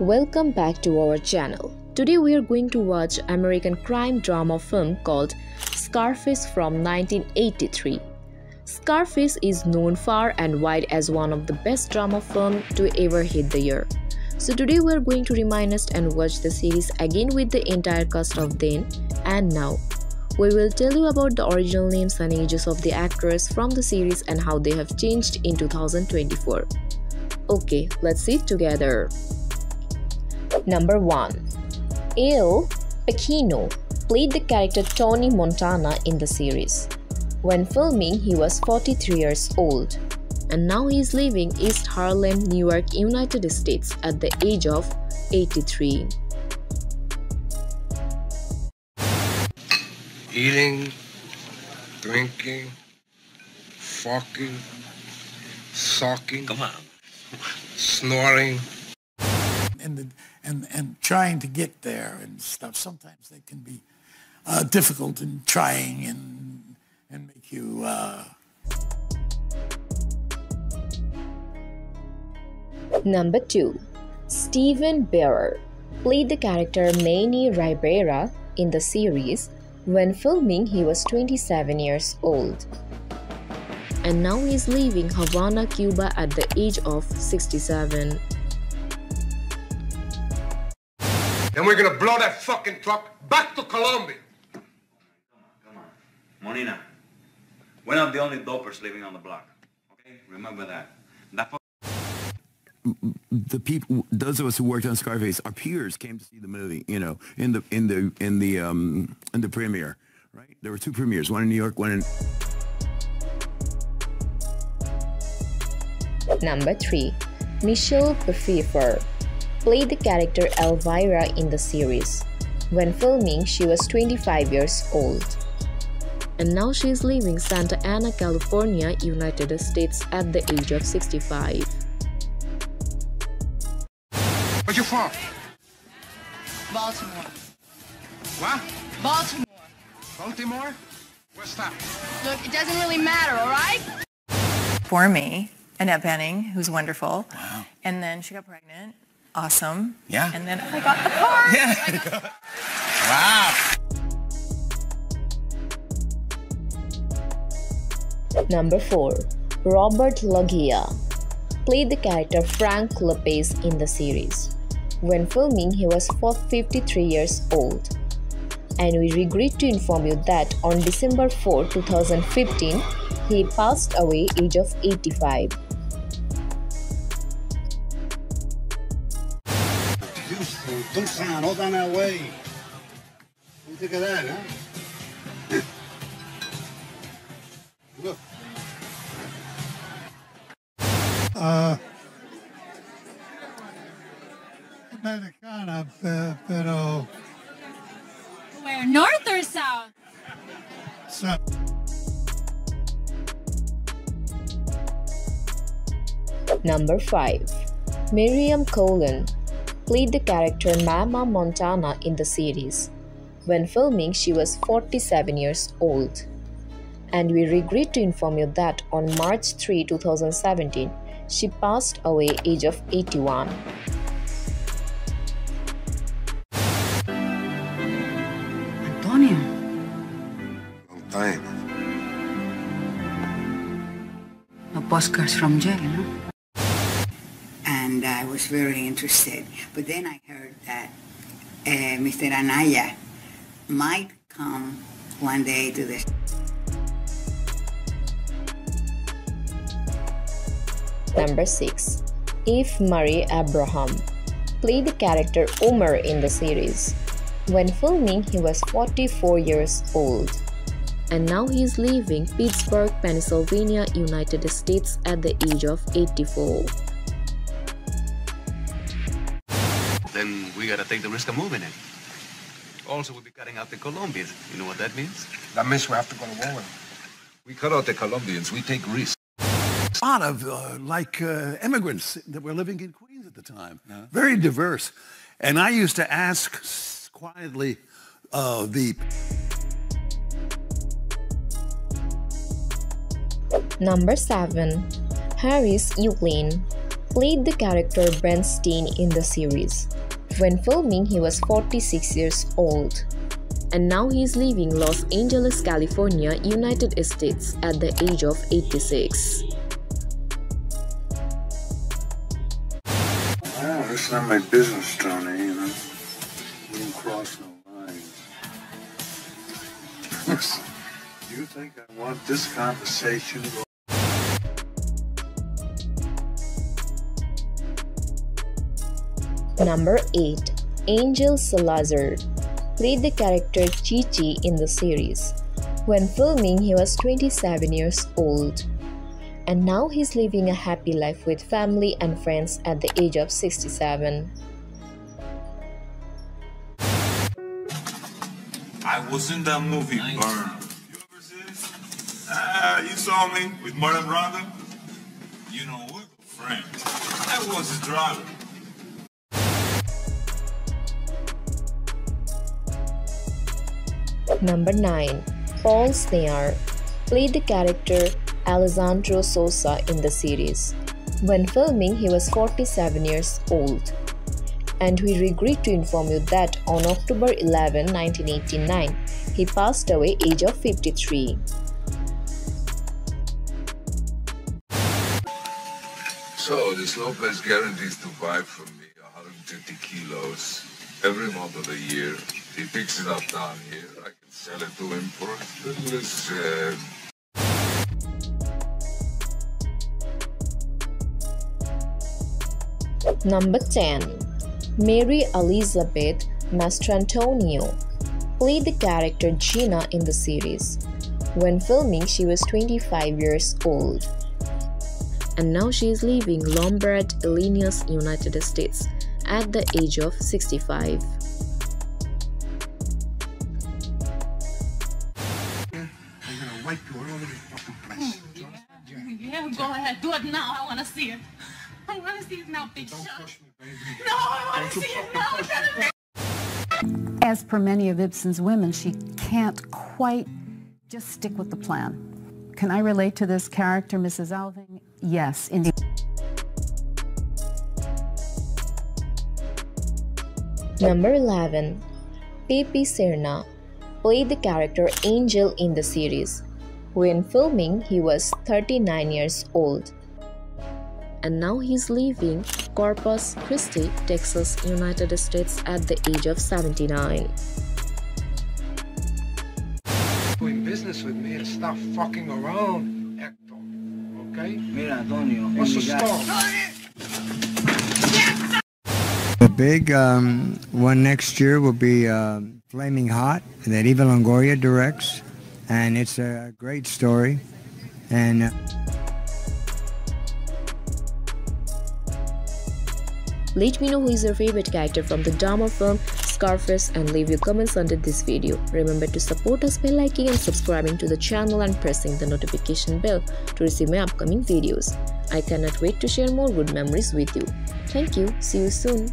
Welcome back to our channel. Today we are going to watch American crime drama film called Scarface from 1983. Scarface is known far and wide as one of the best drama film to ever hit the year. So today we are going to remind us and watch the series again with the entire cast of then and now. We will tell you about the original names and ages of the actors from the series and how they have changed in 2024. Okay, let's see it together. Number 1. Al Pacino played the character Tony Montana in the series. When filming, he was 43 years old, and now he is living East Harlem, New York, United States at the age of 83. Eating, drinking, fucking, sucking, Come on. snoring. and the, and and trying to get there and stuff. Sometimes they can be uh, difficult in trying and and make you. Uh, Number 2. Steven Bauer played the character Manny Ribera in the series. When filming, he was 27 years old. And now he is leaving Havana, Cuba at the age of 67. Then we're gonna blow that fucking truck back to Colombia. Come on. Come on. Monina, we're not the only dopers living on the block. Okay? Remember that. That the people, those of us who worked on Scarface, our peers came to see the movie. You know, in the in the in the um in the premiere, right? There were two premieres, one in New York, one in. Number 3. Michelle Pfeiffer played the character Elvira in the series. When filming, she was 25 years old. And now she is leaving Santa Ana, California, United States at the age of 65. Where you from? Baltimore. What? Baltimore. Baltimore? Where's that? Look, it doesn't really matter, all right? for me, Annette Bening, who's wonderful. Wow. And then she got pregnant. Awesome. Yeah. And then oh I got the car. Oh Number 4. Robert Loggia played the character Frank Lopez in the series. When filming, he was 53 years old. And we regret to inform you that on December 4, 2015, he passed away age of 85. Tucson, all down that way. What do you think that, huh? Look. uh, Americana, pero Where, north or south? so, Number 5. Miriam Colon played the character Mama Montana in the series. When filming, she was 47 years old. And we regret to inform you that on March 3, 2017, she passed away age of 81. Antonio, Long time. no postcards from jail, no? Was very interested. But then I heard that uh, Mr. Anaya might come one day to the Number 6. F. Murray Abraham played the character Omar in the series. When filming, he was 44 years old. And now he is leaving Pittsburgh, Pennsylvania, United States at the age of 84. Then we gotta take the risk of moving it. Also, we'll be cutting out the Colombians. You know what that means? That means we have to go to war with them. We cut out the Colombians. We take risks. a lot of uh, like uh, immigrants that were living in Queens at the time. Very diverse. And I used to ask quietly uh, the Number 7. Harris Yulin played the character Bernstein in the series. When filming, he was 46 years old. And now he is living Los Angeles, California, United States at the age of 86. Oh, it's not my business, Tony, you know. You don't cross no lines. You think I want this conversation Number 8. Angel Salazar played the character Chichi in the series. When filming, he was 27 years old. And now he's living a happy life with family and friends at the age of 67. I was in that movie, Burn. You ever see? Ah, you saw me with Marlon Brando? You know, we're good. I was his Number 9. Paul Shenar played the character Alejandro Sosa in the series. When filming, he was 47 years old. And we regret to inform you that on October 11, 1989, he passed away age of 53. So this Lopez guarantees to buy from me 150 kilos every month of the year. He picks it up down here. I little uh, Number 10. Mary Elizabeth Mastrantonio played the character Gina in the series. When filming, she was 25 years old. And now she is living Lombard, Illinois, United States at the age of 65. See it. I want to see it now, big Don't push me, baby. No, I want to see it now. As per many of Ibsen's women, she can't quite just stick with the plan. Can I relate to this character, Mrs. Alving? Yes, indeed. Number 11. Pepe Serna played the character Angel in the series. When filming, he was 39 years old. And now he's leaving Corpus Christi, Texas, United States at the age of 79. Doing business with me and stop fucking around, Hector. Okay? Mira, Antonio, What's the en mi stop? The big um, one next year will be uh, Flaming Hot that Eva Longoria directs, and it's a great story. And uh, Let me know who is your favorite character from the Dahmer film Scarface and leave your comments under this video. Remember to support us by liking and subscribing to the channel and pressing the notification bell to receive my upcoming videos. I cannot wait to share more good memories with you. Thank you. See you soon.